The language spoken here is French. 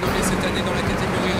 Nommée cette année dans la catégorie